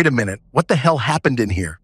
wait a minute, what the hell happened in here?